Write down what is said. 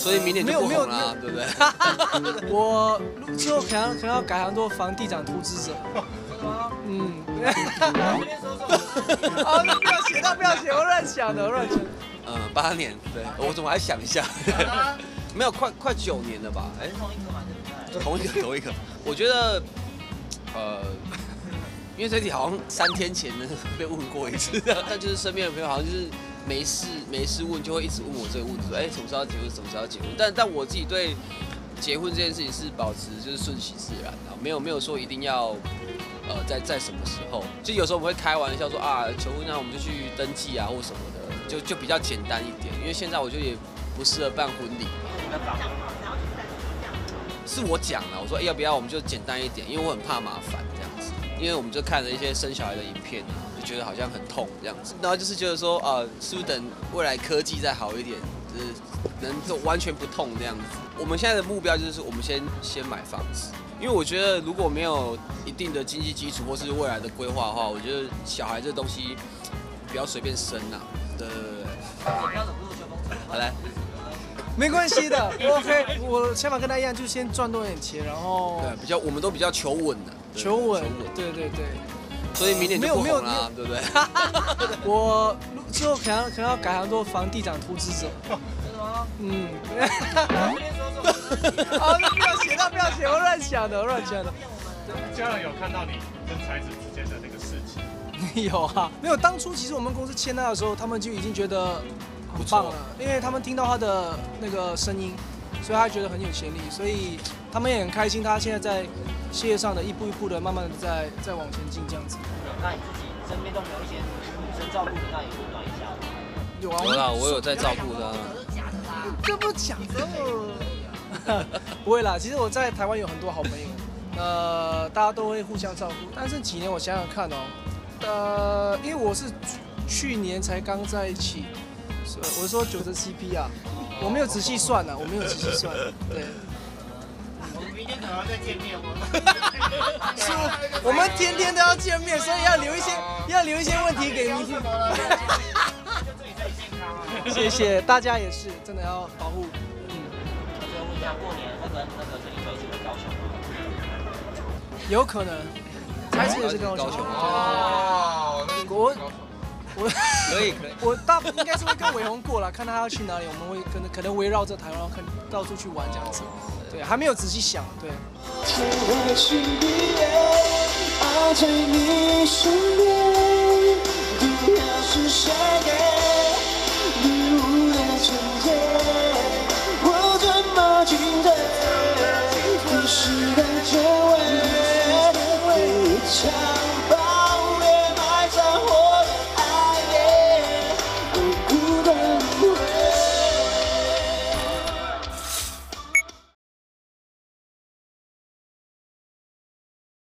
所以明年就不没有没有红了啊，对不对？我之后可能可能要改行做房地产投资者。嗯。啊，那不要写，那不要写，我乱想的，我乱想。嗯，八年，对我怎么还想一下？没有，快快九年了吧？哎，同一个嘛，对不对同一个，同一个。我觉得，呃，因为这题好像三天前呢 被问过一次，但就是身边的朋友好像就是没事没事问，就会一直问我这个问题，说，哎，什么时候要结婚？什么时候要结婚？但但我自己对结婚这件事情是保持就是顺其自然的，没有没有说一定要。呃，在在什么时候？就有时候我们会开玩笑说啊，求婚那我们就去登记啊，或什么的，就就比较简单一点。因为现在我觉得也不适合办婚礼。是我讲了，我说哎要不要我们就简单一点，因为我很怕麻烦这样子。因为我们就看了一些生小孩的影片啊，就觉得好像很痛这样子。然后就是觉得说啊，是不是等未来科技再好一点，就是能就完全不痛这样子。我们现在的目标就是我们先先买房子。因为我觉得，如果没有一定的经济基础或是未来的规划的话，我觉得小孩这东西不要随便生呐。对对对对。好来，没关系的，OK。我想法跟他一样，就先赚多点钱，然后对比较，我们都比较求稳的。求稳，对对对。所以明年就不红了，对不对？我之后可能可能要改行做房地产投资者。真的吗？嗯。啊，那不要写，那不要写，我乱想的，我乱想的。家人有看到你跟才子之间的那个事情？有啊，没有。当初其实我们公司签他的时候，他们就已经觉得很棒了，因为他们听到他的那个声音，所以他觉得很有潜力，所以他们也很开心。他现在在事业上的一步一步的，慢慢的在在往前进这样子。那你自己身边都没有一些女生照顾你，那也温暖一下。有啊，有啦，我有在照顾他。这不假的。不会啦，其实我在台湾有很多好朋友，呃，大家都会互相照顾。但是几年我想想看哦，呃，因为我是去年才刚在一起，我是说九折 CP 啊，我没有仔细算呢，我没有仔细算，对。我们明天可能要再见面，我们是，我们天天都要见面，所以要留一些，要留一些问题给明天。谢谢大家，也是真的要保护嗯。过年会跟那个陈立飞一起回高雄吗？有可能，开始也是高雄。哦，我我可以可以，我大应该是会跟伟鸿过了，看他要去哪里，我们会可能可能围绕着台湾，看到处去玩这样子。对，还没有仔细想，对。进